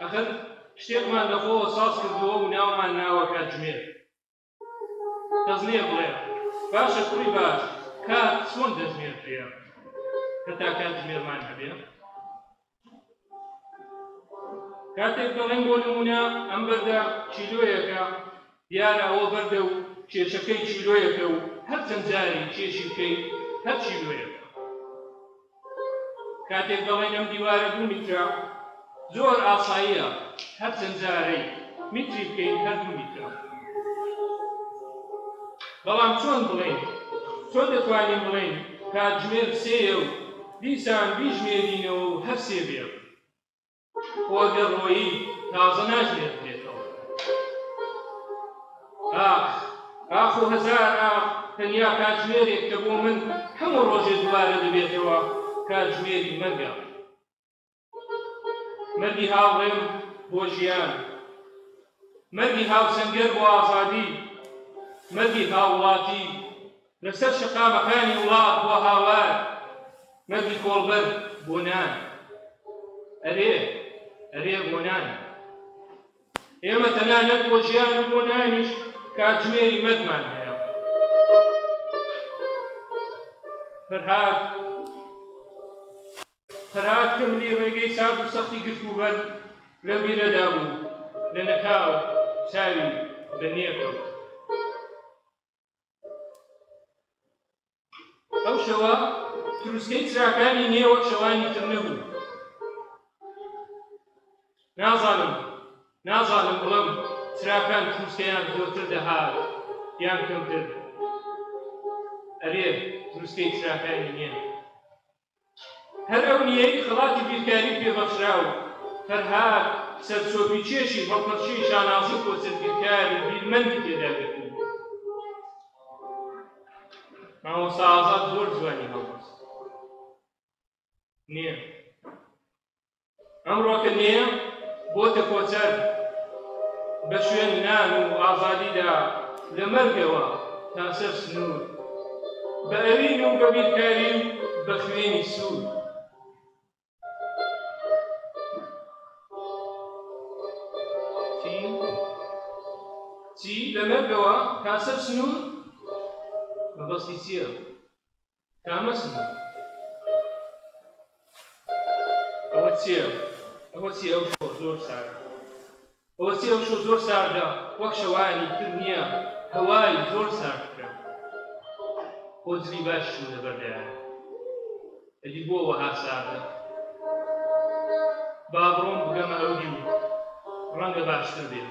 ئەخر شتێکمان لەخۆوە ساز کردووە و ناومان ناوە کاتژمێر کەس نییە بڵێ باشە کوڕی باش کات چۆن دەژمێر پێە هەتا کاتژمێرمان هەبێ کاتێک دەڵێن بۆ نمونە ئەم بەردە چیلۆیەکە دیارە ئەوە بەردە و کێشەکەی چیلۆیەکە و هەرچەند جاری کێشی بکەیت هەر چیلۆیەکە کاتێک دەڵێین ئەم دیوارە دوو میترە، زۆر ئاساییە هەر چەند جارەی میتری بکەین هەر دوو میترە. بەڵام چۆن بڵێین؟ چۆن دەتوانین بڵێین کاتژمێر سێیە و دیسان بیژمێرینەوە و هەر سێ بێ؟ خۆگەڕۆیی تازە ناژمێر درێتەوە ئاخ ئاخ و هەزار ئاخ تەنیا کاتژمێرێک کە بۆ من هەموو ڕۆژێ دووارە دەبێتەوە کاتژمێری مەرگە مەرگی هاوڕێم بۆ ژیان مەرگی هاوسەنگەر بۆ ئازادی مەرگی هاوڵاتی لەسەر شەقامەکانی وڵات بووە هاوار مەردی کۆڵبەر بۆ نان ئەرێ ئەرێ بۆ نان ئێمە تەنانەت بۆ ژیان و بۆ نانیش کاتژمێری مەردمان هەیە فەرهاد فەرهاد کە منی ڕێگەی سارد و سەختی گرت و بەر لەم بیرەدا بوو لە نەکاو چاوی بە نێکەوت ئەو شەوە تروسکەی چراکانی نێوە شەوانی تر نەبوو نازانم نازانم بڵم چراکان تروسکەیان زۆرتر دەهات یان کەمتر ئەرێ تروسکەی چراکانی نییە هەر ئەو نییە ی خەڵاتی بیرکاری پێ بەخشرا و فەرهاد سەرچۆپی چێژی هەڵپەرچیی شانازی و خۆسەرگیرکار و بیرمەندی تێدا گرتبوو. مامۆستا ئازاد زۆر جوانی هەڵبەست. نێر. ئەم ڕۆکەنیە بۆتە کۆچەر بە شوێن نان و ئازادیدا لە مەرگەوە تا سەر سنوور بە ئەوین و بە بیرکاری و بە خوێنی سوور چی لە مەرگەوە تا سەر سنوور مەبەستی چییە؟ کامە سنوور؟ ئەوە چییە؟ ئەوە چی ئەو شەوە زۆر ساردە ئەوە چی ئەو شەو زۆر ساردە وەک شەوانی تر نییە هەوای زۆر ساردکە خۆجلی باش شوو لەبەردایە ئەدی بۆ وەها ساردە با بڕۆم بگەمە ئەو دیو ڕەنگە باشتر بێت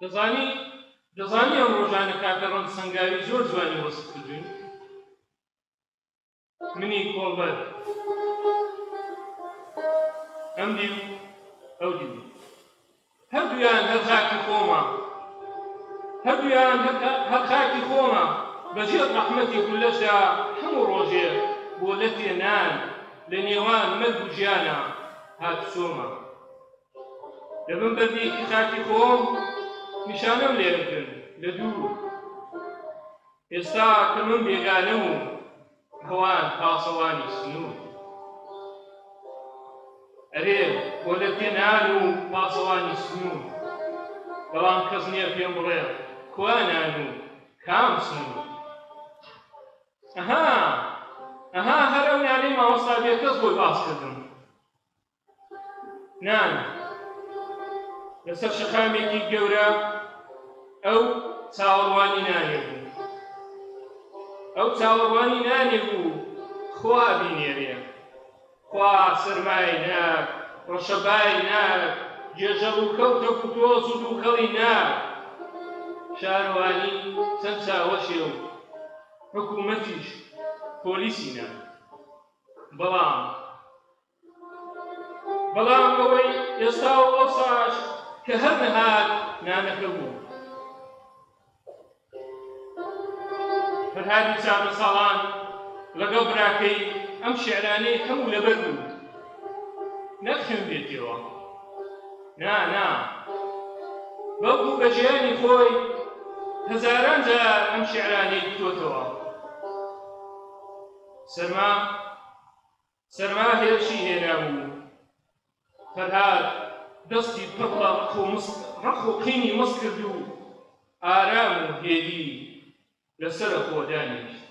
دەزانی دەزانی ئەم ڕۆژانە کاکە ڕەم سەنگاوی زۆر جوانی وەسف کردوین منی کۆڵبەر ئەم دیو ئەو دیو هەردوویان هەر خاکی خۆمان هەردوویان هەر خاکی خۆمان بەژێر ڕەحمەتی گولەشدا هەموو ڕۆژێ بۆ لەتێ نان لە نێوان مەرگ و ژیانە هاتوچۆمان دەبم بە دیکی خاکی خۆم نیشانەم لێ ئەدن لە دوور ئێستا کە من بێگانەم و ئەوان پاسەوانی سنوور ئەرێ بۆ لە تێنان و پاسەوانی سنوور بەڵام کەس نییە پێم بڵێ کوانان و کام سنوور ئەها ئەها هەر ئەو نانەی مامۆستا بێکەس بۆی باس کردم نان لەسەر شەقامێکی گەورە ئەو چاوەڕوانی نانێ بوو ئەو چاوەڕوانی نانێ بوو خوا بینێرێ خوا سەرمای نە ڕەشەبای نە گێژە ڕووکەوتە بوو تۆز و دووکەڵی نە شارەوانی چەند چاوەشێ و حکوومەتیش پۆلیسی نە بەڵام بەڵام ئەوەی ئێستا و ئەوساش کە هەر نەهات نانەکە بوو فەرهادی چاردە ساڵان لەگەڵ براکەی ئەم شعرانەی هەموو لەبەر بوو نەک خوێنبێتیەوە نا نا بەڵکو بە ژیانی خۆی هەزاران جار ئەم شعرانەی کوتۆتەوە سەرما سەرما هێرشی هێنا و فەرهاد دەستی پڕ لە ڕەق و قینی مس کرد و ئارام و هێدی لەسەرە خۆ دانیشت.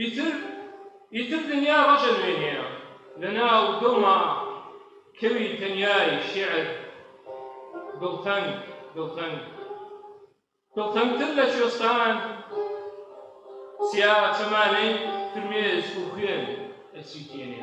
ئیتر ئیتر دنیا ڕەجە نوێنەیە لەناو دڵما کەوی تەنیای شیعر دڵتەنگ دڵتەنگ دڵتەنگتر لە کوێستان سیا چەمانەی فرمێسک و خوێن ئەچریکێنێ.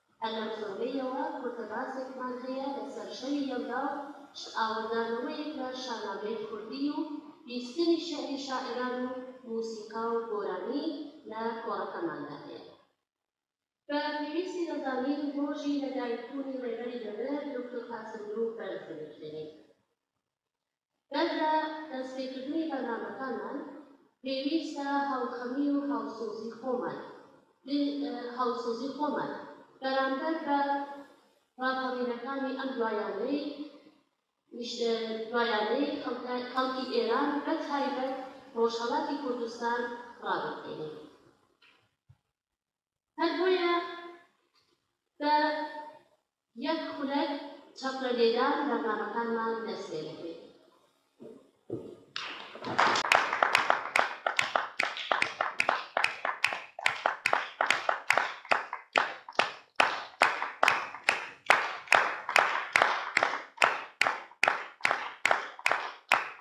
هەر لەم زۆرەیەوە کورتە باسێکمان هەیە لەسەر شەوی یەلدا و چ ئاوەدانەوەیەک لە شانامەی کوردی و بیستنی شیعری شاعیران و موسیقا و گۆرانی لە کۆڕەکەماندا هەیە. بە پێویستی دەزانین ڕۆژی لەدایکبوونی ڕێبەری نەمر دوکتور قاسملوو بەرز بنرخێنین. کاتێکدا دەستپێکردنی بەرنامەکانمان پێویستە هاوخەمی و هاوسۆزی خۆمان هاوسۆزی خۆمان بەرامبەر بە ڕاپەڕینەکانی ئەم دوایانەی دوایانەی خەڵکی ئێران بە تایبەت ڕۆژهەڵاتی کوردستان ڕادەکەین. هەر بۆیە بە یەک خولەک چەپرە لێدان بەرنامەکانمان دەست پێ دەکەین.